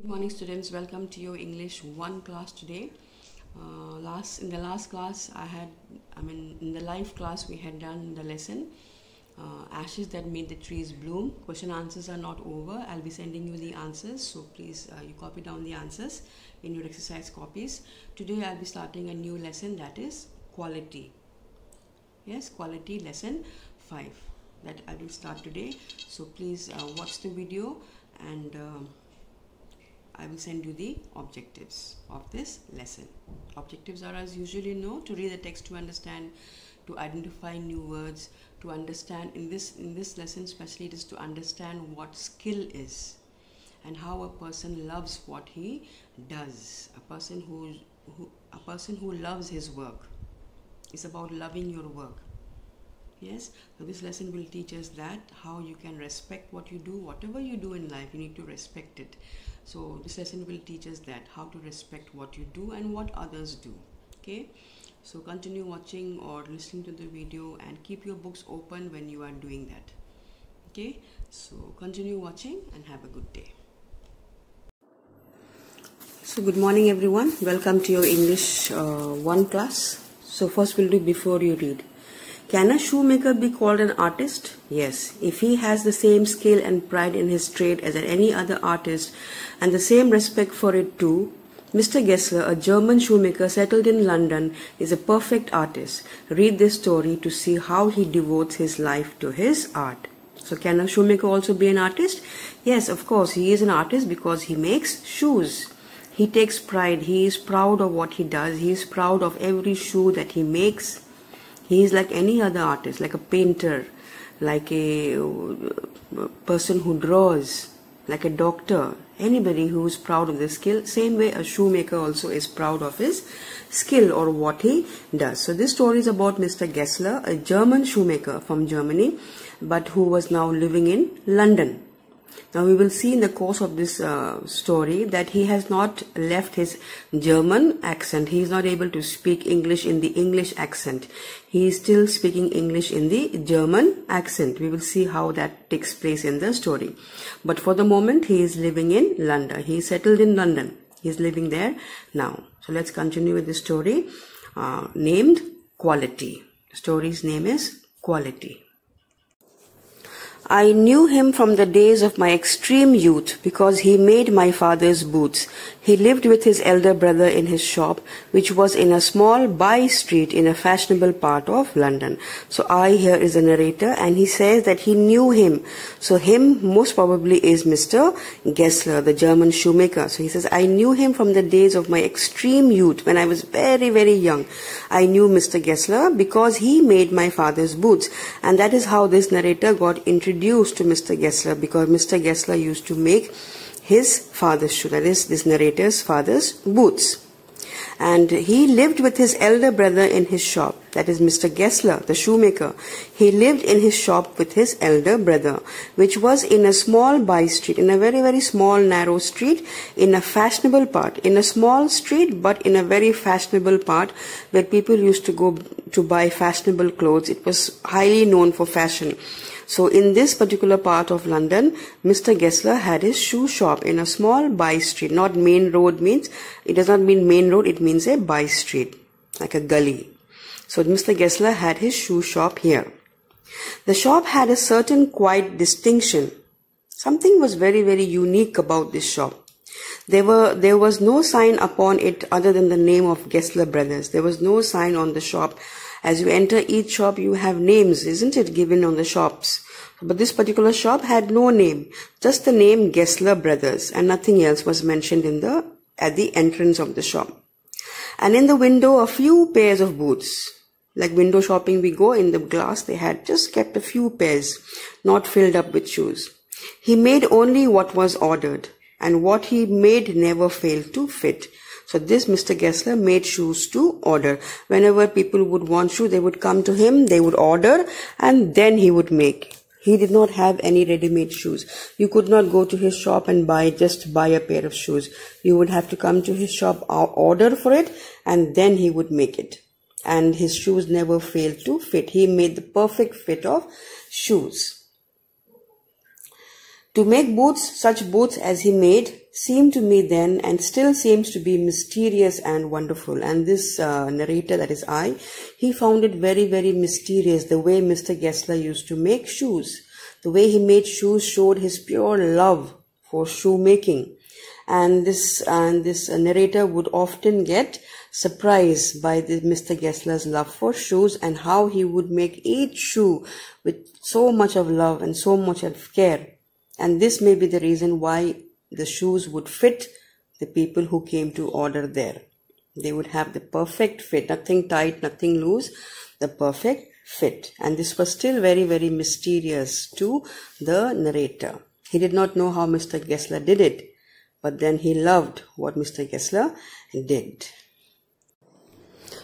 Good morning students, welcome to your English 1 class today. Uh, last In the last class I had, I mean in the live class we had done the lesson uh, Ashes that made the trees bloom. Question answers are not over. I'll be sending you the answers so please uh, you copy down the answers in your exercise copies. Today I'll be starting a new lesson that is quality. Yes, quality lesson 5 that I will start today. So please uh, watch the video and uh, I will send you the objectives of this lesson. Objectives are as usually know to read the text to understand, to identify new words, to understand in this in this lesson especially it is to understand what skill is and how a person loves what he does. A person who, who a person who loves his work. It's about loving your work. Yes, so this lesson will teach us that how you can respect what you do, whatever you do in life, you need to respect it. So this lesson will teach us that how to respect what you do and what others do okay? So continue watching or listening to the video and keep your books open when you are doing that okay? So continue watching and have a good day. So good morning everyone. Welcome to your english uh, one class. So first we'll do before you read can a shoemaker be called an artist? Yes, if he has the same skill and pride in his trade as any other artist and the same respect for it too. Mr. Gessler, a German shoemaker settled in London, is a perfect artist. Read this story to see how he devotes his life to his art. So can a shoemaker also be an artist? Yes, of course, he is an artist because he makes shoes. He takes pride. He is proud of what he does. He is proud of every shoe that he makes he is like any other artist, like a painter, like a uh, person who draws, like a doctor, anybody who is proud of their skill. Same way a shoemaker also is proud of his skill or what he does. So this story is about Mr. Gessler, a German shoemaker from Germany, but who was now living in London. Now we will see in the course of this uh, story that he has not left his German accent. He is not able to speak English in the English accent. He is still speaking English in the German accent. We will see how that takes place in the story. But for the moment he is living in London. He is settled in London. He is living there now. So let's continue with the story uh, named Quality. Story's name is Quality. I knew him from the days of my extreme youth because he made my father's boots. He lived with his elder brother in his shop, which was in a small by street in a fashionable part of London. So I here is a narrator and he says that he knew him. So him most probably is Mr. Gessler, the German shoemaker. So he says, I knew him from the days of my extreme youth when I was very, very young. I knew Mr. Gessler because he made my father's boots. And that is how this narrator got introduced introduced to Mr. Gessler because Mr. Gessler used to make his father's shoe, that is, this narrator's father's boots. And he lived with his elder brother in his shop, that is Mr. Gessler, the shoemaker. He lived in his shop with his elder brother, which was in a small by street, in a very, very small, narrow street, in a fashionable part. In a small street, but in a very fashionable part, where people used to go to buy fashionable clothes. It was highly known for fashion. So in this particular part of London, Mr. Gessler had his shoe shop in a small by street. Not main road means, it does not mean main road, it means a by street, like a gully. So Mr. Gessler had his shoe shop here. The shop had a certain quiet distinction. Something was very, very unique about this shop. There were there was no sign upon it other than the name of Gessler Brothers. There was no sign on the shop as you enter each shop, you have names, isn't it, given on the shops. But this particular shop had no name, just the name Gessler Brothers, and nothing else was mentioned in the at the entrance of the shop. And in the window, a few pairs of boots. Like window shopping, we go in the glass, they had just kept a few pairs, not filled up with shoes. He made only what was ordered, and what he made never failed to fit. So this Mr. Gessler made shoes to order. Whenever people would want shoes, they would come to him, they would order, and then he would make. He did not have any ready-made shoes. You could not go to his shop and buy, just buy a pair of shoes. You would have to come to his shop, uh, order for it, and then he would make it. And his shoes never failed to fit. He made the perfect fit of shoes. To make boots, such boots as he made, seemed to me then and still seems to be mysterious and wonderful. And this uh, narrator, that is I, he found it very, very mysterious the way Mr. Gessler used to make shoes. The way he made shoes showed his pure love for shoemaking. And this, and this narrator would often get surprised by the, Mr. Gessler's love for shoes and how he would make each shoe with so much of love and so much of care. And this may be the reason why the shoes would fit the people who came to order there. They would have the perfect fit, nothing tight, nothing loose, the perfect fit. And this was still very, very mysterious to the narrator. He did not know how Mr. Gessler did it, but then he loved what Mr. Gessler did.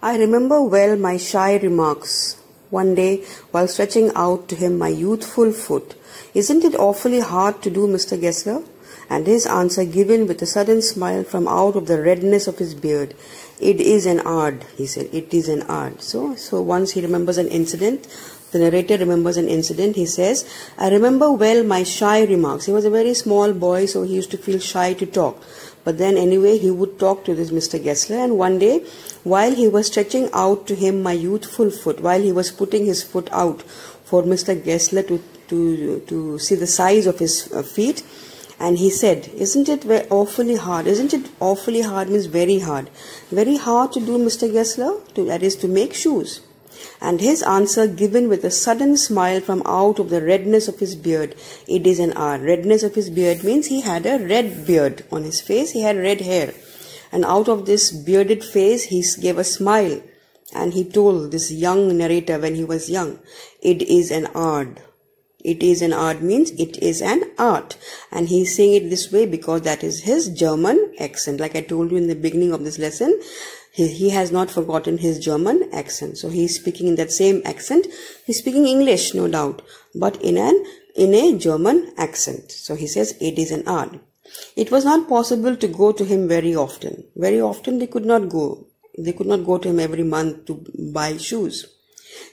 I remember well my shy remarks one day while stretching out to him my youthful foot. Isn't it awfully hard to do, Mr. Gessler? And his answer given with a sudden smile from out of the redness of his beard. It is an art, he said. It is an art. So, so once he remembers an incident, the narrator remembers an incident. He says, I remember well my shy remarks. He was a very small boy, so he used to feel shy to talk. But then anyway, he would talk to this Mr. Gessler. And one day, while he was stretching out to him my youthful foot, while he was putting his foot out for Mr. Gessler to, to, to see the size of his uh, feet, and he said, Isn't it awfully hard? Isn't it awfully hard means very hard. Very hard to do, Mr. Gessler, to, that is to make shoes. And his answer given with a sudden smile from out of the redness of his beard. It is an R. Redness of his beard means he had a red beard on his face. He had red hair. And out of this bearded face, he gave a smile. And he told this young narrator when he was young, it is an art. It is an art means it is an art. And he's saying it this way because that is his German accent. Like I told you in the beginning of this lesson, he, he has not forgotten his German accent. So he's speaking in that same accent. He's speaking English, no doubt, but in an in a German accent. So he says it is an art. It was not possible to go to him very often. Very often they could not go. They could not go to him every month to buy shoes.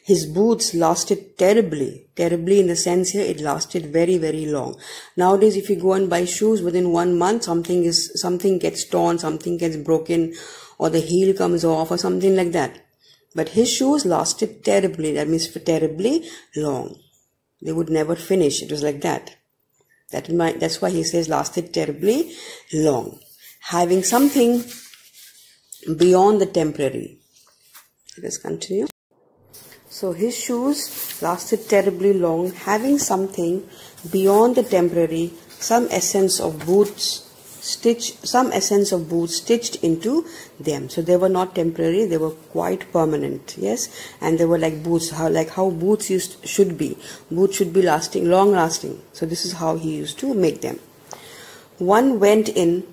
His boots lasted terribly, terribly in the sense here it lasted very, very long. Nowadays, if you go and buy shoes within one month, something is, something gets torn, something gets broken, or the heel comes off or something like that. But his shoes lasted terribly, that means for terribly long. They would never finish. It was like that. That my, that's why he says lasted terribly long. Having something beyond the temporary. Let us continue. So his shoes lasted terribly long, having something beyond the temporary, some essence of boots stitch some essence of boots stitched into them. So they were not temporary they were quite permanent yes? And they were like boots how like how boots used should be. Boots should be lasting long lasting so this is how he used to make them. One went in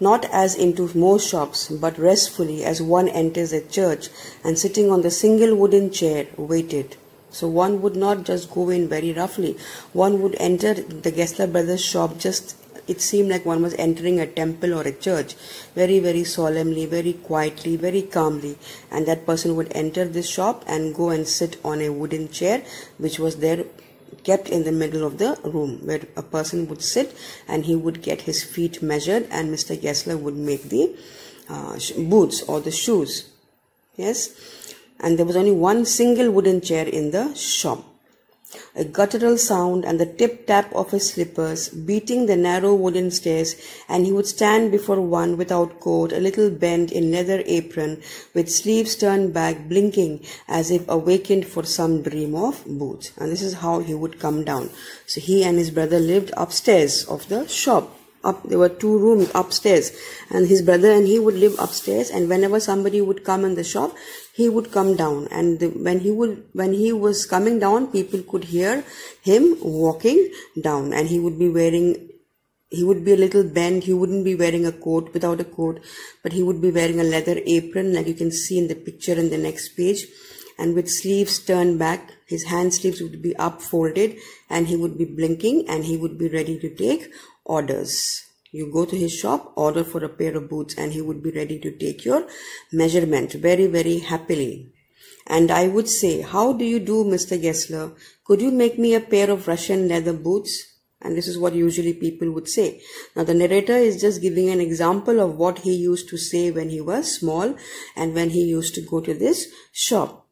not as into most shops but restfully as one enters a church and sitting on the single wooden chair waited so one would not just go in very roughly. One would enter the Gessler Brothers shop just it seemed like one was entering a temple or a church very, very solemnly, very quietly, very calmly. And that person would enter this shop and go and sit on a wooden chair which was there kept in the middle of the room where a person would sit and he would get his feet measured and Mr. Gessler would make the uh, boots or the shoes. Yes. And there was only one single wooden chair in the shop a guttural sound and the tip tap of his slippers beating the narrow wooden stairs, and he would stand before one without coat, a little bent in leather apron, with sleeves turned back, blinking as if awakened for some dream of boots. And this is how he would come down. So he and his brother lived upstairs of the shop up there were two rooms upstairs. And his brother and he would live upstairs and whenever somebody would come in the shop he would come down. And when he would when he was coming down people could hear him walking down. And he would be wearing he would be a little bent he wouldn't be wearing a coat without a coat but he would be wearing a leather apron like you can see in the picture in the next page. And with sleeves turned back his hand sleeves would be up folded and he would be blinking and he would be ready to take orders. You go to his shop, order for a pair of boots and he would be ready to take your measurement very, very happily. And I would say, how do you do, Mr. Gessler? Could you make me a pair of Russian leather boots? And this is what usually people would say. Now the narrator is just giving an example of what he used to say when he was small and when he used to go to this shop.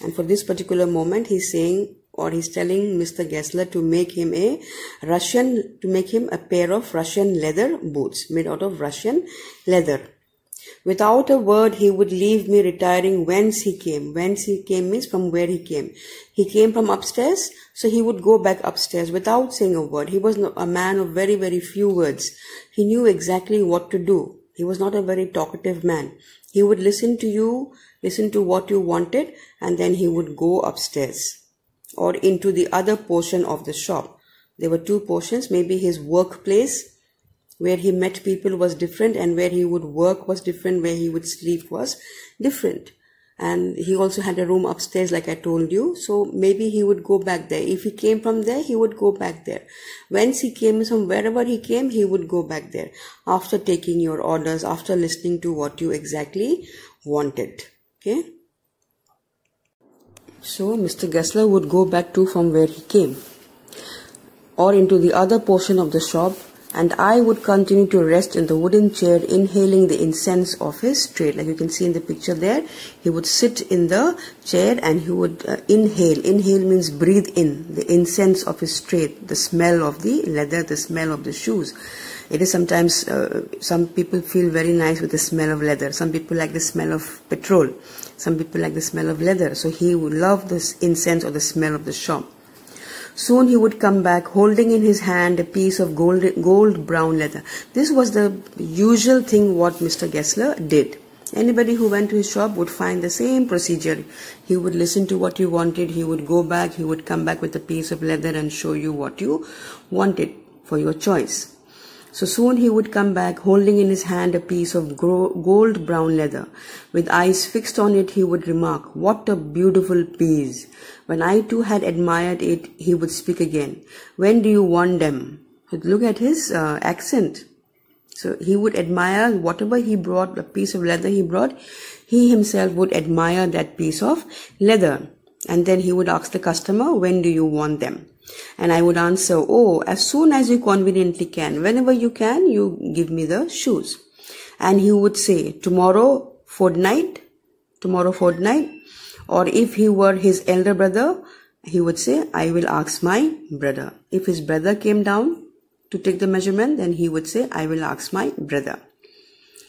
And for this particular moment, he's saying or he's telling Mr. Gessler to make him a Russian, to make him a pair of Russian leather boots made out of Russian leather. Without a word, he would leave me retiring whence he came. Whence he came means from where he came. He came from upstairs, so he would go back upstairs without saying a word. He was a man of very, very few words. He knew exactly what to do. He was not a very talkative man. He would listen to you, listen to what you wanted, and then he would go upstairs or into the other portion of the shop. There were two portions, maybe his workplace where he met people was different and where he would work was different, where he would sleep was different. And he also had a room upstairs, like I told you. So maybe he would go back there. If he came from there, he would go back there. Whence he came from wherever he came, he would go back there after taking your orders, after listening to what you exactly wanted. Okay. So Mr. Gessler would go back to from where he came or into the other portion of the shop and I would continue to rest in the wooden chair inhaling the incense of his trade like you can see in the picture there he would sit in the chair and he would uh, inhale. Inhale means breathe in the incense of his trade the smell of the leather the smell of the shoes. It is sometimes uh, some people feel very nice with the smell of leather. Some people like the smell of petrol. Some people like the smell of leather. So he would love this incense or the smell of the shop Soon he would come back holding in his hand a piece of gold, gold brown leather. This was the usual thing what Mr. Gessler did. Anybody who went to his shop would find the same procedure. He would listen to what you wanted, he would go back, he would come back with a piece of leather and show you what you wanted for your choice. So soon he would come back holding in his hand a piece of gold brown leather. With eyes fixed on it, he would remark, What a beautiful piece! When I too had admired it, he would speak again. When do you want them? Look at his uh, accent. So he would admire whatever he brought, the piece of leather he brought, he himself would admire that piece of leather. And then he would ask the customer, when do you want them? And I would answer, oh, as soon as you conveniently can. Whenever you can, you give me the shoes. And he would say, tomorrow fortnight, tomorrow fortnight, or if he were his elder brother, he would say, I will ask my brother. If his brother came down to take the measurement, then he would say, I will ask my brother.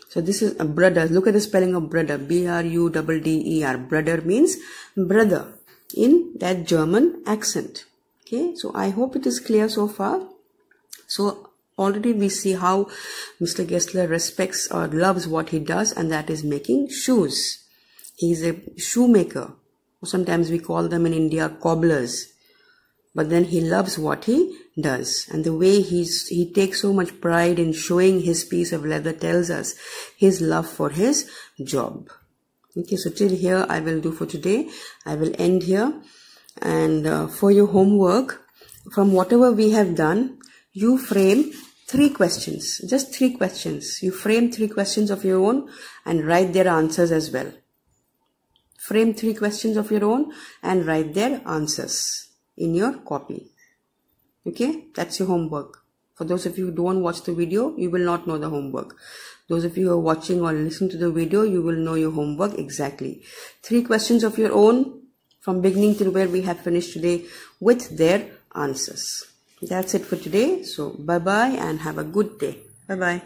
So this is a brother. Look at the spelling of brother. B-R-U-D-D-E-R. Brother means brother in that German accent. Okay. So I hope it is clear so far. So already we see how Mr. Gessler respects or loves what he does and that is making shoes. He's a shoemaker. Sometimes we call them in India cobblers. But then he loves what he does. And the way he's, he takes so much pride in showing his piece of leather tells us his love for his job. Okay, so till here I will do for today. I will end here. And uh, for your homework, from whatever we have done, you frame three questions, just three questions. You frame three questions of your own and write their answers as well. Frame three questions of your own and write their answers in your copy. Okay, that's your homework. For those of you who don't watch the video, you will not know the homework. Those of you who are watching or listening to the video, you will know your homework exactly. Three questions of your own from beginning till where we have finished today with their answers. That's it for today. So bye bye and have a good day. Bye bye.